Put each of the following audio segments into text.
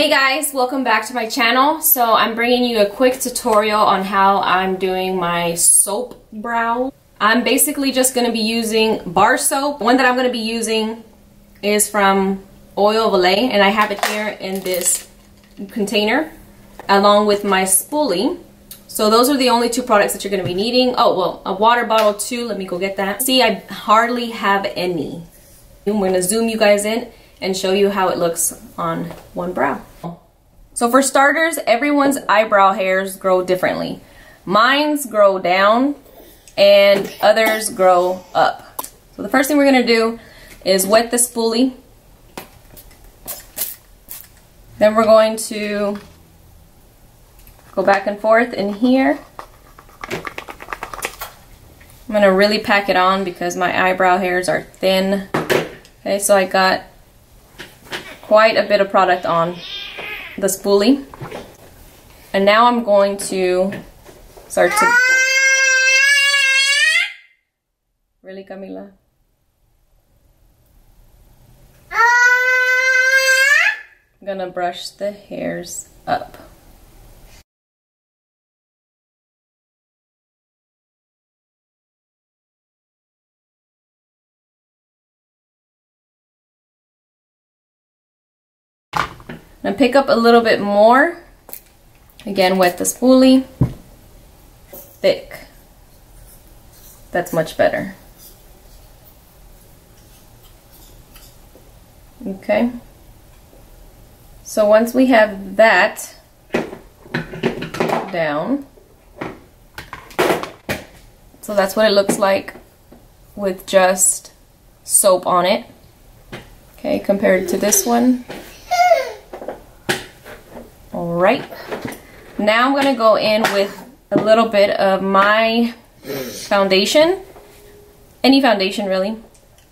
Hey guys, welcome back to my channel. So I'm bringing you a quick tutorial on how I'm doing my soap brow. I'm basically just going to be using bar soap. One that I'm going to be using is from Oil Olay and I have it here in this container along with my spoolie. So those are the only two products that you're going to be needing. Oh, well, a water bottle too. Let me go get that. See, I hardly have any. I'm going to zoom you guys in and show you how it looks on one brow. So for starters, everyone's eyebrow hairs grow differently. Mine's grow down and others grow up. So the first thing we're gonna do is wet the spoolie. Then we're going to go back and forth in here. I'm gonna really pack it on because my eyebrow hairs are thin. Okay, so I got quite a bit of product on the spoolie. And now I'm going to start to... Really, Camila? I'm gonna brush the hairs up. Now pick up a little bit more. Again, wet the spoolie. Thick. That's much better. Okay. So once we have that down, so that's what it looks like with just soap on it. Okay, compared to this one. Right. Now I'm going to go in with a little bit of my foundation. Any foundation, really.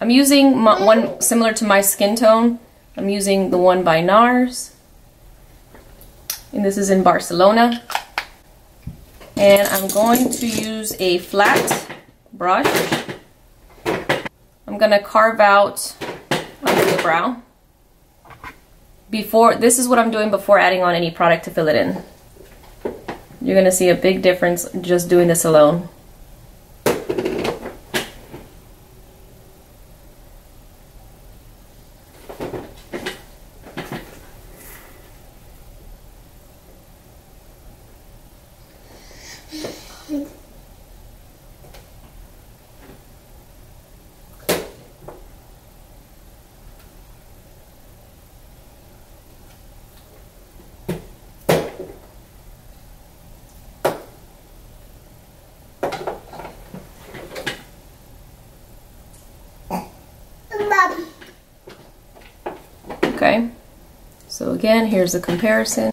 I'm using my, one similar to my skin tone. I'm using the one by NARS. And this is in Barcelona. And I'm going to use a flat brush. I'm going to carve out under the brow before, this is what I'm doing before adding on any product to fill it in. You're gonna see a big difference just doing this alone. Okay, so again, here's the comparison.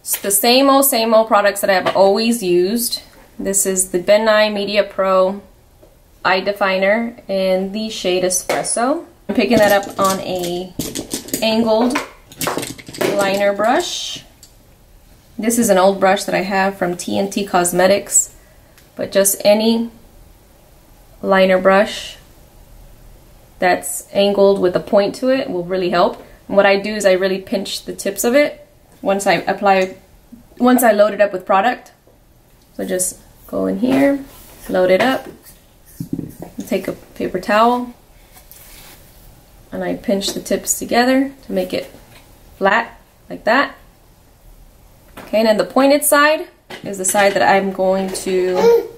It's the same old, same old products that I've always used. This is the Ben Nye Media Pro Eye Definer in the shade Espresso. I'm picking that up on a angled liner brush. This is an old brush that I have from TNT Cosmetics, but just any liner brush that's angled with a point to it will really help. And what I do is I really pinch the tips of it once I apply, once I load it up with product. So just go in here, load it up, take a paper towel, and I pinch the tips together to make it flat like that. Okay, and then the pointed side is the side that I'm going to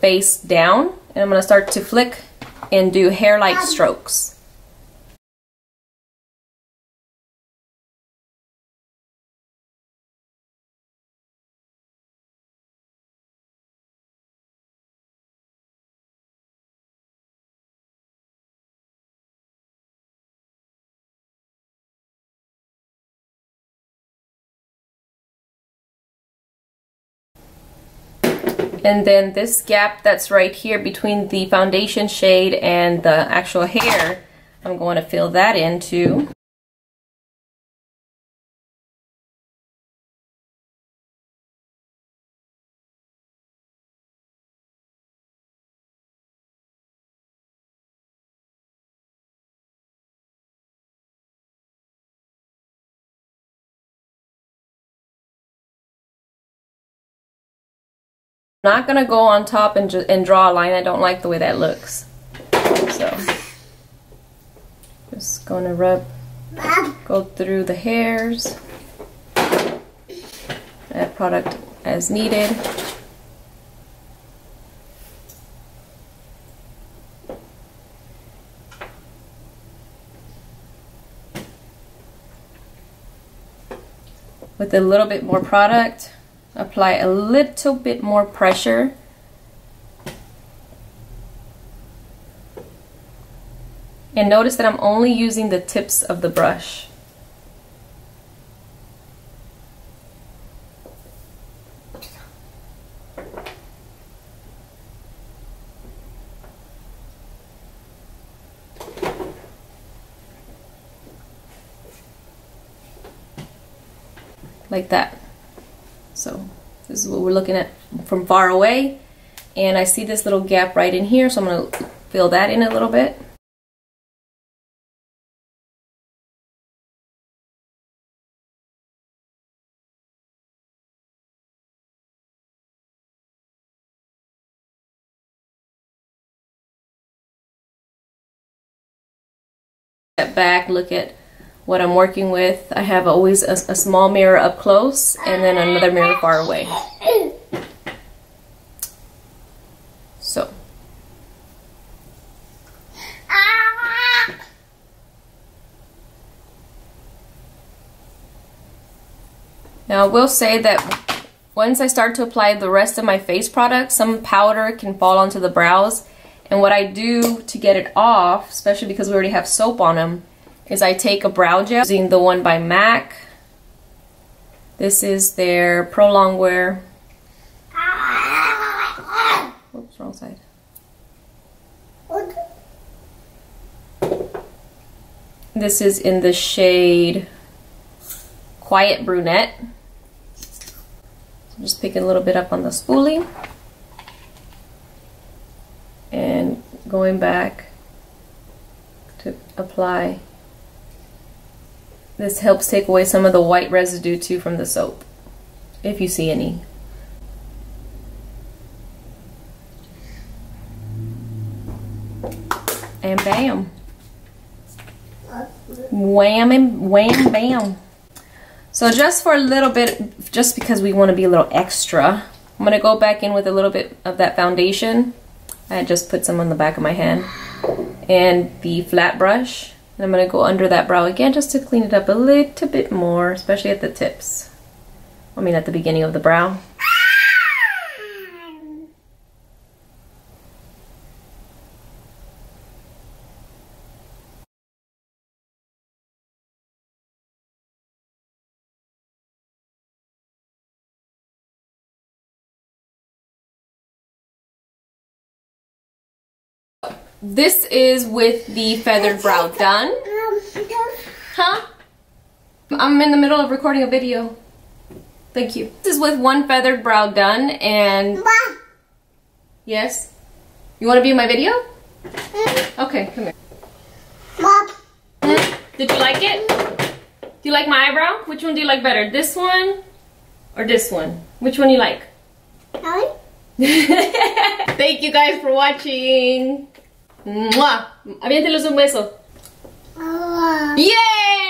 face down. And I'm going to start to flick and do hair-like strokes. And then this gap that's right here between the foundation shade and the actual hair, I'm going to fill that in too. Not gonna go on top and, and draw a line. I don't like the way that looks. So, just gonna rub, go through the hairs, add product as needed. with a little bit more product apply a little bit more pressure and notice that I'm only using the tips of the brush like that. So this is what we're looking at from far away. And I see this little gap right in here, so I'm going to fill that in a little bit. Step back, look at what I'm working with. I have always a, a small mirror up close and then another mirror far away. So. Now I will say that once I start to apply the rest of my face product, some powder can fall onto the brows. And what I do to get it off, especially because we already have soap on them, is I take a brow gel using the one by MAC. This is their Pro Longwear. Oops, wrong side. This is in the shade Quiet Brunette. So just picking a little bit up on the spoolie. And going back to apply this helps take away some of the white residue too from the soap, if you see any. And bam. Wham and wham bam. So just for a little bit, just because we want to be a little extra, I'm going to go back in with a little bit of that foundation. I just put some on the back of my hand. And the flat brush. And I'm going to go under that brow again just to clean it up a little bit more, especially at the tips. I mean at the beginning of the brow. This is with the feathered brow done. Huh? I'm in the middle of recording a video. Thank you. This is with one feathered brow done and... Yes? You want to be in my video? Okay, come here. Did you like it? Do you like my eyebrow? Which one do you like better? This one or this one? Which one you like? Thank you guys for watching. ¡Mua! Aviénteles un beso. ¡Yay!